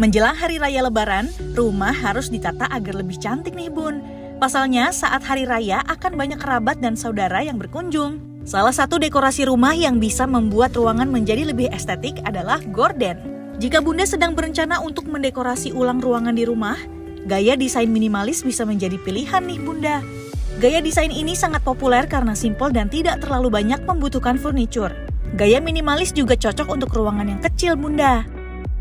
Menjelang hari raya lebaran, rumah harus ditata agar lebih cantik nih bun. Pasalnya saat hari raya akan banyak kerabat dan saudara yang berkunjung. Salah satu dekorasi rumah yang bisa membuat ruangan menjadi lebih estetik adalah gorden. Jika bunda sedang berencana untuk mendekorasi ulang ruangan di rumah, gaya desain minimalis bisa menjadi pilihan nih bunda. Gaya desain ini sangat populer karena simpel dan tidak terlalu banyak membutuhkan furniture. Gaya minimalis juga cocok untuk ruangan yang kecil bunda.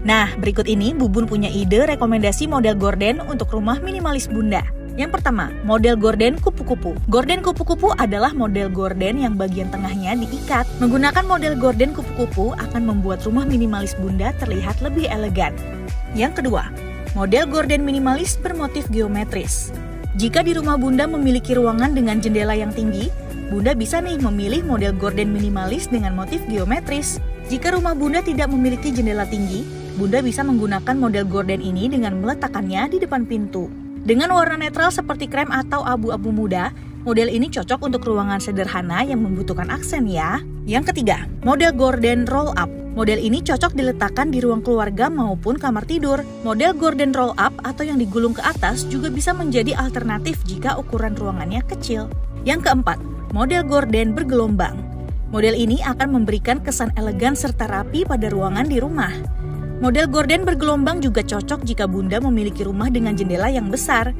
Nah, berikut ini Bubun punya ide rekomendasi model gorden untuk rumah minimalis Bunda. Yang pertama, model gorden kupu-kupu. Gorden kupu-kupu adalah model gorden yang bagian tengahnya diikat. Menggunakan model gorden kupu-kupu akan membuat rumah minimalis Bunda terlihat lebih elegan. Yang kedua, model gorden minimalis bermotif geometris. Jika di rumah Bunda memiliki ruangan dengan jendela yang tinggi, Bunda bisa nih memilih model gorden minimalis dengan motif geometris. Jika rumah Bunda tidak memiliki jendela tinggi, Bunda bisa menggunakan model gorden ini dengan meletakkannya di depan pintu. Dengan warna netral seperti krem atau abu-abu muda, model ini cocok untuk ruangan sederhana yang membutuhkan aksen ya. Yang ketiga, model gorden roll up. Model ini cocok diletakkan di ruang keluarga maupun kamar tidur. Model gorden roll up atau yang digulung ke atas juga bisa menjadi alternatif jika ukuran ruangannya kecil. Yang keempat, model gorden bergelombang. Model ini akan memberikan kesan elegan serta rapi pada ruangan di rumah. Model gorden bergelombang juga cocok jika Bunda memiliki rumah dengan jendela yang besar.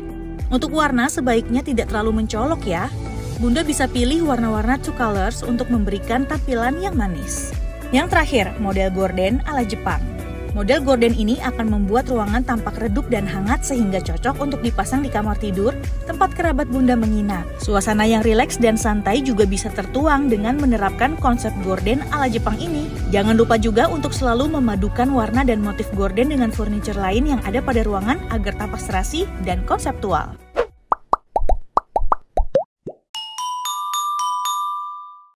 Untuk warna sebaiknya tidak terlalu mencolok ya. Bunda bisa pilih warna-warna two colors untuk memberikan tampilan yang manis. Yang terakhir, model gorden ala Jepang. Model gorden ini akan membuat ruangan tampak redup dan hangat sehingga cocok untuk dipasang di kamar tidur, tempat kerabat bunda menginap. Suasana yang rileks dan santai juga bisa tertuang dengan menerapkan konsep gorden ala Jepang ini. Jangan lupa juga untuk selalu memadukan warna dan motif gorden dengan furniture lain yang ada pada ruangan agar tampak serasi dan konseptual.